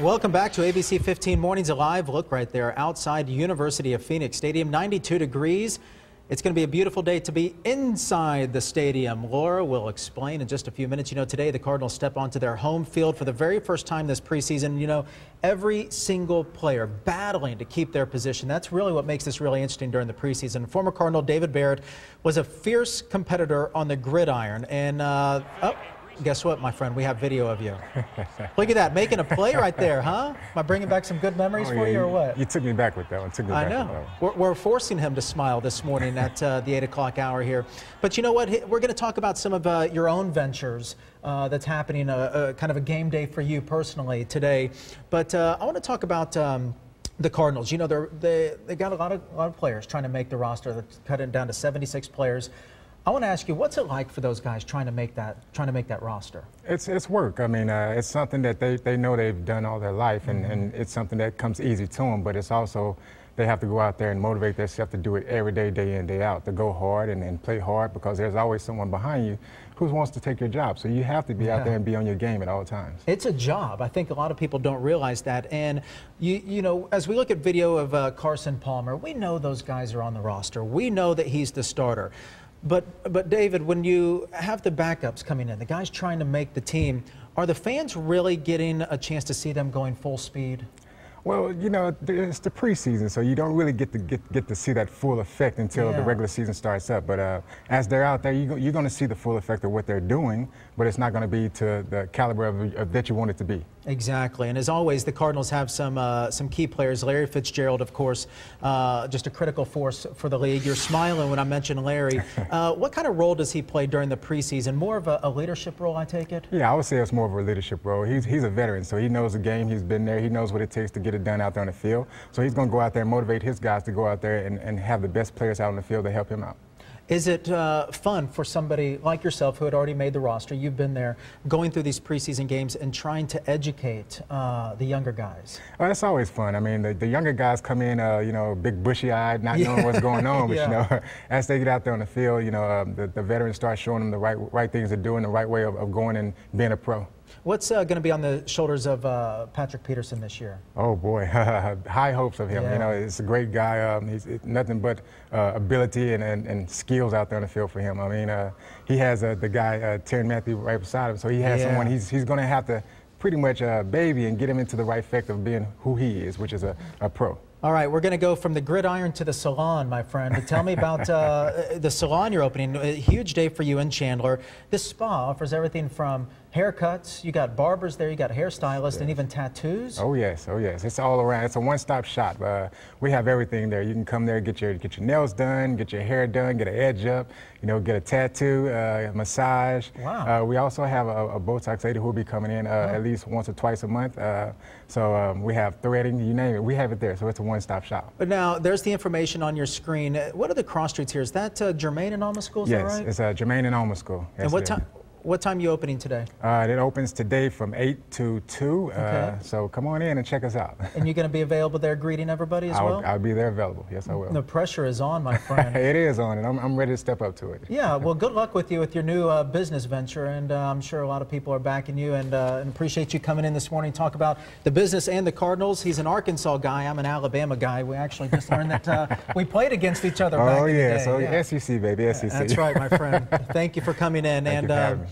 Welcome back to ABC 15 Mornings Alive. Look right there outside University of Phoenix Stadium, 92 degrees. It's going to be a beautiful day to be inside the stadium. Laura will explain in just a few minutes. You know, today the Cardinals step onto their home field for the very first time this preseason. You know, every single player battling to keep their position. That's really what makes this really interesting during the preseason. Former Cardinal David Barrett was a fierce competitor on the gridiron. And, uh, oh, Guess what, my friend? We have video of you. Look at that, making a play right there, huh? Am I bringing back some good memories oh, for yeah, you, or what? You took me back with that one. Took me I back know. We're, we're, forcing him to smile this morning at uh, the 8 o'clock hour here. But you know what? We're going to talk about some of uh, your own ventures uh, that's happening, uh, uh, kind of a game day for you personally today. But uh, I want to talk about. Um, the Cardinals, you know, they they got a lot of a lot of players trying to make the roster. They're cutting down to 76 players. I want to ask you, what's it like for those guys trying to make that trying to make that roster? It's it's work. I mean, uh, it's something that they, they know they've done all their life, and, mm-hmm. and it's something that comes easy to them. But it's also they have to go out there and motivate themselves to do it every day, day in, day out, to go hard and, and play hard because there's always someone behind you who wants to take your job. So you have to be yeah. out there and be on your game at all times. It's a job. I think a lot of people don't realize that. And you you know, as we look at video of uh, Carson Palmer, we know those guys are on the roster. We know that he's the starter. But, but David, when you have the backups coming in, the guys trying to make the team, are the fans really getting a chance to see them going full speed? Well, you know, it's the preseason, so you don't really get to get, get to see that full effect until yeah. the regular season starts up. But uh, as they're out there, you, are going to see the full effect of what they're doing, but it's not going to be to the caliber of, of, that you want it to be. Exactly, and as always, the Cardinals have some uh, some key players. Larry Fitzgerald, of course, uh, just a critical force for the league. You're smiling when I mention Larry. Uh, what kind of role does he play during the preseason? More of a, a, leadership role, I take it. Yeah, I would say it's more of a leadership role. He's he's a veteran, so he knows the game. He's been there. He knows what it takes to get it done out there on the field. So he's going to go out there and motivate his guys to go out there and, and have the best players out on the field to help him out. Is it uh, fun for somebody like yourself who had already made the roster, you've been there, going through these preseason games and trying to educate uh, the younger guys? Well, it's always fun. I mean, the, the younger guys come in, uh, you know, big bushy-eyed, not yeah. knowing what's going on, but, yeah. you know, as they get out there on the field, you know, um, the, the veterans start showing them the right, right things to do and the right way of, of going and being a pro. What's uh, going to be on the shoulders of uh, Patrick Peterson this year? Oh boy, high hopes of him. Yeah. You know, he's a great guy. Um, he's nothing but uh, ability and, and, and, skills out there on the field for him. I mean, uh, he has uh, the guy uh, Tyrann Mathieu right beside him, so he has yeah. someone. He's he's going to have to pretty much baby and get him into the right effect of being who he is, which is a, a pro. All right, we're going to go from the gridiron to the salon, my friend. Tell me about uh, the salon you're opening. A huge day for you in Chandler. This spa offers everything from haircuts, you got barbers there, you got hairstylists, yes. and even tattoos. Oh yes, oh yes. It's all around. It's a one-stop shop. Uh, we have everything there. You can come there, get your get your nails done, get your hair done, get an edge up, you know, get a tattoo, uh, massage. Wow. Uh, we also have a, a, Botox lady who will be coming in uh, oh. at least once or twice a month. Uh, so um, we have threading, you name it. We have it there. So it's a one-stop shop. But now there's the information on your screen. What are the cross streets here? Is that uh, Germann and Alma School? Is yes, right? it's uh, Germann and Alma School. Yes, and what time? What time are you opening today? Uh, it opens today from 8 to 2. Uh, okay. Uh, so come on in and check us out. and you're going to be available there greeting everybody as I'll, well? I'll be there available. Yes, I will. The pressure is on, my friend. it is on, and I'm, I'm ready to step up to it. Yeah, well, good luck with you with your new uh, business venture, and uh, I'm sure a lot of people are backing you and, uh, and appreciate you coming in this morning to talk about the business and the Cardinals. He's an Arkansas guy. I'm an Alabama guy. We actually just learned that we played against each other oh, back yeah, so yeah. SEC, baby, SEC. That's right, my friend. Thank you for coming in. Thank and